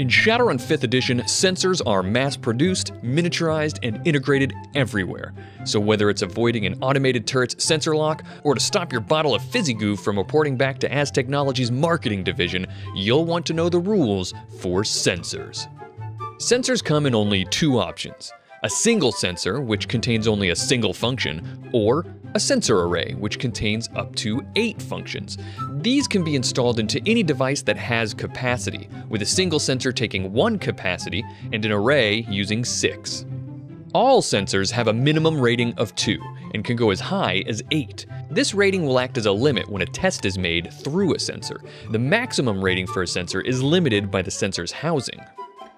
In Shadowrun 5th Edition, sensors are mass produced, miniaturized, and integrated everywhere. So, whether it's avoiding an automated turret's sensor lock or to stop your bottle of fizzy goo from reporting back to Aztechnology's marketing division, you'll want to know the rules for sensors. Sensors come in only two options a single sensor, which contains only a single function, or a sensor array, which contains up to eight functions. These can be installed into any device that has capacity, with a single sensor taking one capacity and an array using six. All sensors have a minimum rating of 2 and can go as high as 8. This rating will act as a limit when a test is made through a sensor. The maximum rating for a sensor is limited by the sensor's housing.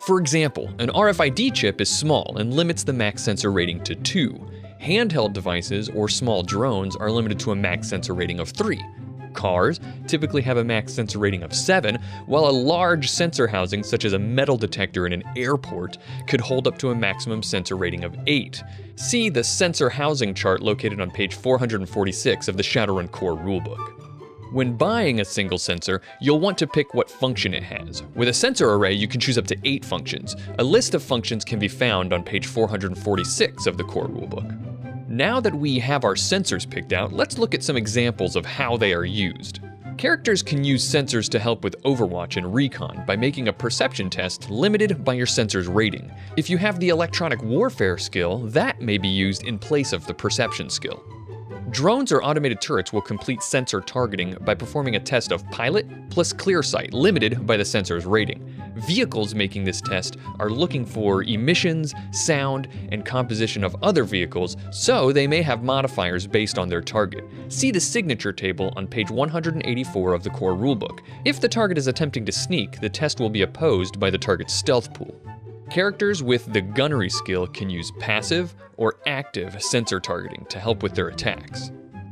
For example, an RFID chip is small and limits the max sensor rating to 2. Handheld devices or small drones are limited to a max sensor rating of 3. Cars typically have a max sensor rating of 7, while a large sensor housing, such as a metal detector in an airport, could hold up to a maximum sensor rating of 8. See the sensor housing chart located on page 446 of the Shadowrun Core rulebook. When buying a single sensor, you'll want to pick what function it has. With a sensor array, you can choose up to 8 functions. A list of functions can be found on page 446 of the core rulebook. Now that we have our sensors picked out, let's look at some examples of how they are used. Characters can use sensors to help with Overwatch and Recon by making a perception test limited by your sensor's rating. If you have the electronic warfare skill, that may be used in place of the perception skill. Drones or automated turrets will complete sensor targeting by performing a test of pilot plus Clearsight, limited by the sensor's rating. Vehicles making this test are looking for emissions, sound, and composition of other vehicles, so they may have modifiers based on their target. See the signature table on page 184 of the core rulebook. If the target is attempting to sneak, the test will be opposed by the target's stealth pool. Characters with the gunnery skill can use passive or active sensor targeting to help with their attacks.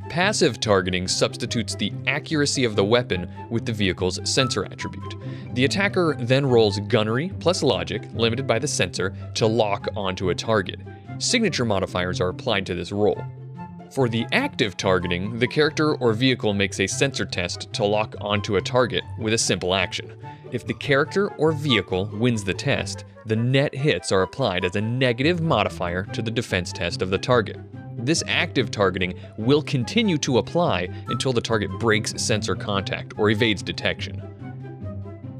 Passive targeting substitutes the accuracy of the weapon with the vehicle's sensor attribute. The attacker then rolls gunnery plus logic, limited by the sensor, to lock onto a target. Signature modifiers are applied to this roll. For the active targeting, the character or vehicle makes a sensor test to lock onto a target with a simple action. If the character or vehicle wins the test, the net hits are applied as a negative modifier to the defense test of the target. This active targeting will continue to apply until the target breaks sensor contact or evades detection.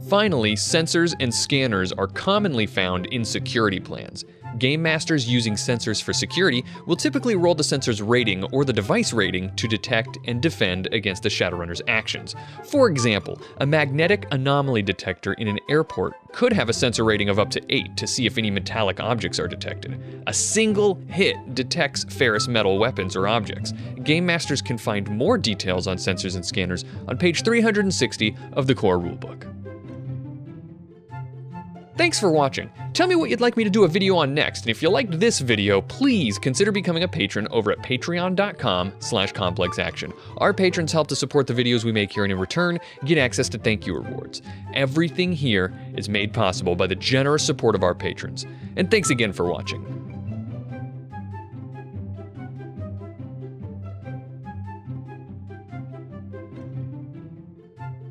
Finally, sensors and scanners are commonly found in security plans. Game masters using sensors for security will typically roll the sensor's rating or the device rating to detect and defend against the Shadowrunner's actions. For example, a magnetic anomaly detector in an airport could have a sensor rating of up to 8 to see if any metallic objects are detected. A single hit detects ferrous metal weapons or objects. Game masters can find more details on sensors and scanners on page 360 of the core rulebook. Thanks for watching. Tell me what you'd like me to do a video on next, and if you liked this video, please consider becoming a patron over at patreon.com slash complexaction. Our patrons help to support the videos we make here and in return, get access to thank you rewards. Everything here is made possible by the generous support of our patrons. And thanks again for watching.